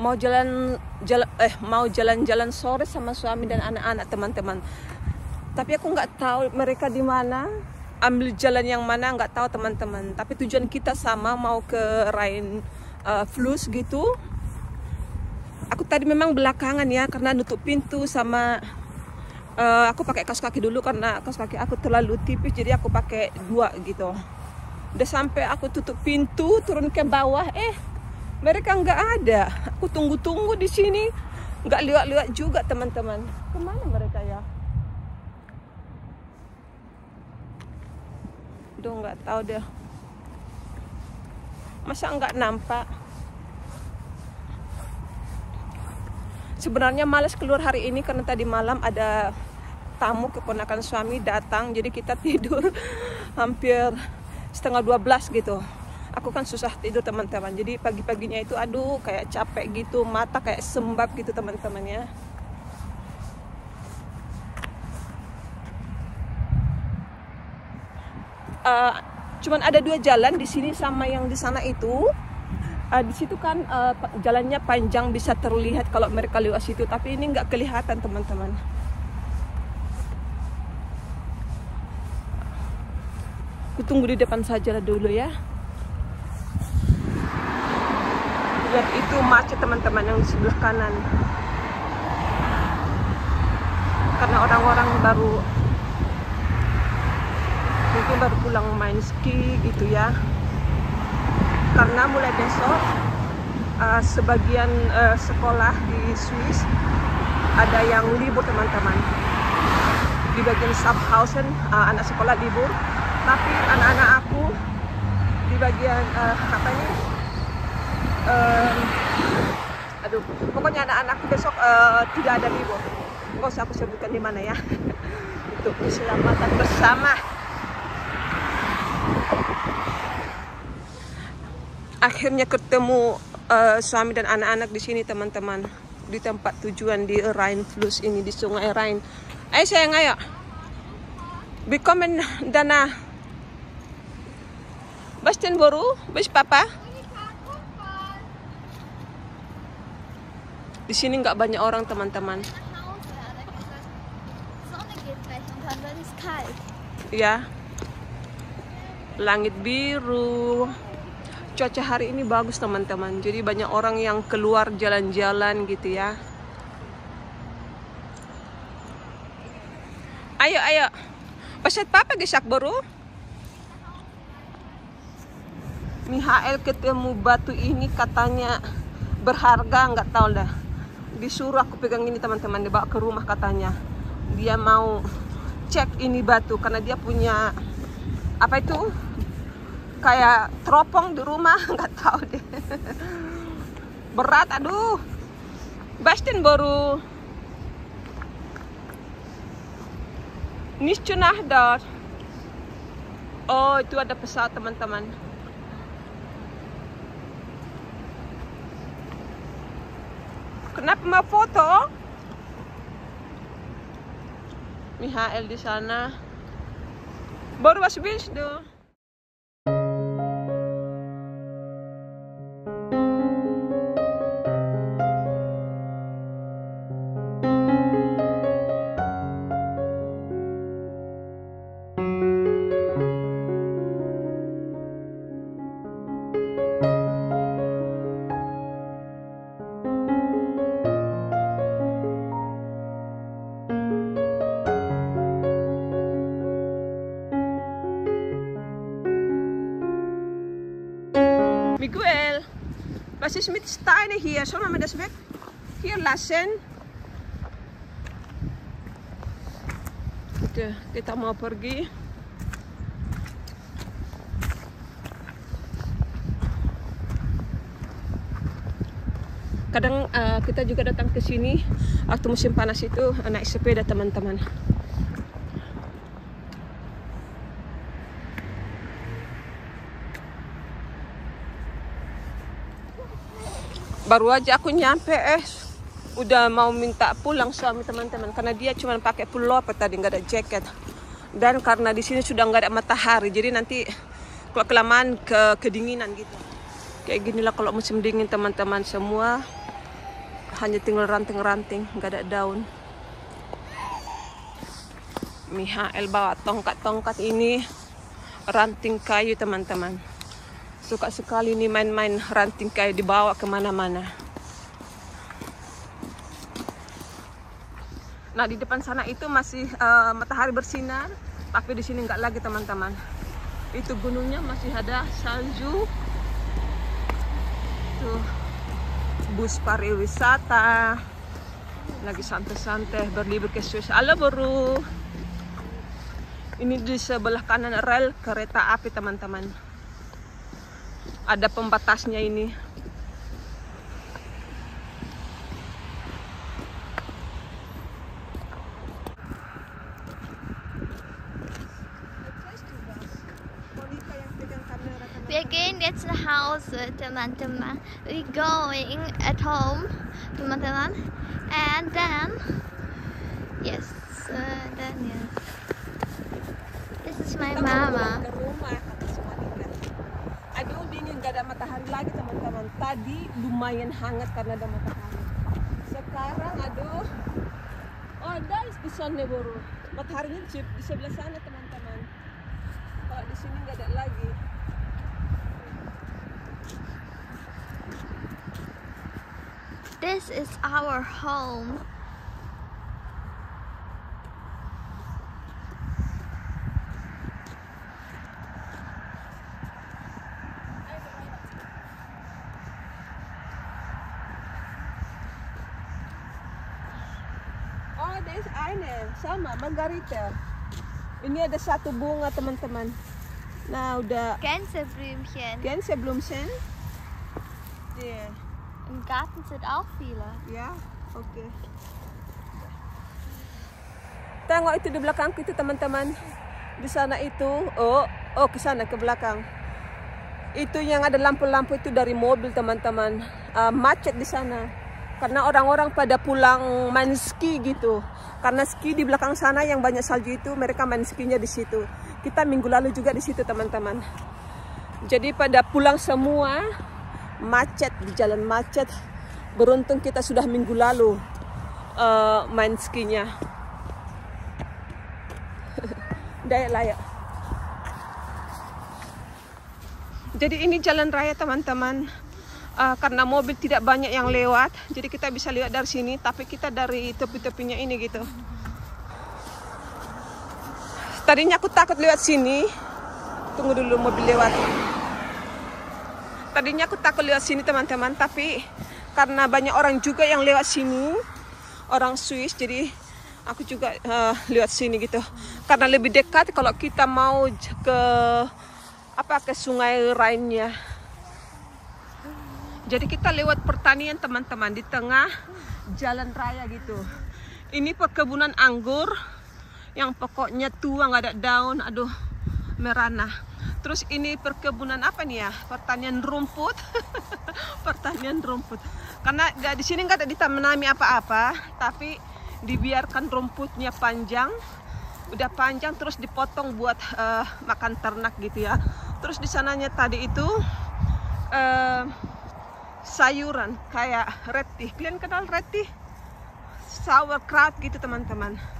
mau jalan jalan eh mau jalan-jalan sore sama suami dan anak-anak teman-teman. Tapi aku nggak tahu mereka di mana. Ambil jalan yang mana nggak tahu teman-teman. Tapi tujuan kita sama mau ke Rhine uh, Flus gitu. Aku tadi memang belakangan ya karena nutup pintu sama uh, aku pakai kaos kaki dulu karena kaos kaki aku terlalu tipis jadi aku pakai dua gitu. Udah sampai aku tutup pintu turun ke bawah eh mereka nggak ada. Aku tunggu-tunggu di sini. Nggak lihat-lihat juga teman-teman. Ke mana mereka ya? Duh nggak tahu deh. Masa nggak nampak? Sebenarnya males keluar hari ini karena tadi malam ada tamu keponakan suami datang. Jadi kita tidur hampir setengah 12 gitu aku kan susah tidur teman-teman. Jadi pagi-paginya itu aduh kayak capek gitu. Mata kayak sembab gitu teman-teman ya. Uh, cuman ada dua jalan di sini sama yang di sana itu. Uh, di situ kan uh, jalannya panjang bisa terlihat kalau mereka lewat situ. Tapi ini nggak kelihatan teman-teman. Tunggu di depan saja dulu ya lihat itu macet teman-teman yang di sebelah kanan. Karena orang-orang baru mungkin baru pulang main ski gitu ya. Karena mulai besok uh, sebagian uh, sekolah di Swiss ada yang libur teman-teman. Di bagian Schaffhausen uh, anak sekolah libur. Tapi anak-anak aku di bagian uh, apa ini uh, aduh pokoknya anak-anakku besok uh, tidak ada nggak usah aku sebutkan di mana ya? Untuk keselamatan bersama. Akhirnya ketemu uh, suami dan anak-anak di sini teman-teman. Di tempat tujuan di Rhine Fluss ini di Sungai Rhine. Ayo sayang ayo. Willkommen Dana. Denn Boru? Bis Papa? Di sini nggak banyak orang teman-teman. Ya. Langit biru. Cuaca hari ini bagus teman-teman. Jadi banyak orang yang keluar jalan-jalan gitu ya. Ayo, ayo. Paset papa gesak baru? Mihael ketemu batu ini katanya berharga nggak tahu dah disuruh aku pegang ini teman-teman. Dibawa ke rumah katanya. Dia mau cek ini batu karena dia punya apa itu? Kayak teropong di rumah nggak tahu deh. Berat aduh. Bastin baru. Niscunah dot Oh itu ada pesawat teman-teman Kenapa mau foto? Mihael di sana. Baru was willst du? Miguel, was ist mit Steine hier? Sollen wir das weg hier lassen? Oke, kita mau pergi. Kadang uh, kita juga datang ke sini waktu musim panas itu naik sepeda teman-teman. Baru aja aku nyampe eh. Udah mau minta pulang suami teman-teman karena dia cuma pakai pullover tadi nggak ada jaket. Dan karena di sini sudah nggak ada matahari jadi nanti kalau kelamaan ke kedinginan gitu. Kayak ginilah kalau musim dingin teman-teman semua. Hanya tinggal ranting-ranting nggak ada daun. Mihael bawa tongkat-tongkat ini ranting kayu teman-teman suka sekali nih main-main ranting kayu dibawa ke mana-mana. Nah di depan sana itu masih uh, matahari bersinar tapi di sini nggak lagi teman-teman. Itu gunungnya masih ada salju. Tuh bus pariwisata. Lagi santai-santai berlibur ke Swiss. Halo buru ini di sebelah kanan rel kereta api teman-teman ada pembatasnya ini Wir gehen jetzt Hause, teman-teman. We going at home, teman-teman. And then, yes, uh, then yes. This is my mama. ke rumah kata si Monica. Gak ada matahari lagi teman-teman. Tadi lumayan hangat karena ada matahari. Sekarang aduh, oh ada di sana baru. Mataharinya di sebelah sana teman-teman. Kalau di sini nggak ada lagi. This is our home. Eine. Sama, Margarita. Ini ada satu bunga teman-teman. Nah, udah Gänseblümchen. Gänseblümchen. Dia. Im Garten sind auch viele. Ya, oke. Tengok itu di belakangku itu teman-teman. Di sana itu, oh, oh ke sana ke belakang. Itu yang ada lampu-lampu itu dari mobil teman-teman. Ah, macet di sana. Karena orang-orang pada pulang main ski gitu. Karena ski di belakang sana yang banyak salju itu mereka main skinya di situ. Kita minggu lalu juga di situ teman-teman. Jadi pada pulang semua macet di jalan macet. Beruntung kita sudah minggu lalu eh, main skinya. Daya layak. Jadi ini jalan raya teman-teman. Eh, karena mobil tidak banyak yang lewat, jadi kita bisa lihat dari sini. Tapi kita dari tepi-tepinya ini gitu. Tadinya aku takut lewat sini. Tunggu dulu mobil lewat. Tadinya aku takut lewat sini teman-teman, tapi karena banyak orang juga yang lewat sini, orang Swiss, jadi aku juga eh, lewat sini gitu. Karena lebih dekat kalau kita mau ke apa ke Sungai Rhine-nya. Jadi kita lewat pertanian teman-teman di tengah jalan raya gitu. Ini perkebunan anggur yang pokoknya tua nggak ada daun, aduh merana. Terus ini perkebunan apa nih ya? Pertanian rumput, pertanian rumput. Karena da- di sini nggak ada ditanami apa-apa, tapi dibiarkan rumputnya panjang, udah panjang terus dipotong buat eh, makan ternak gitu ya. Terus di sananya tadi itu eh, sayuran kayak reti. Kalian kenal reti? Sauerkraut gitu teman-teman.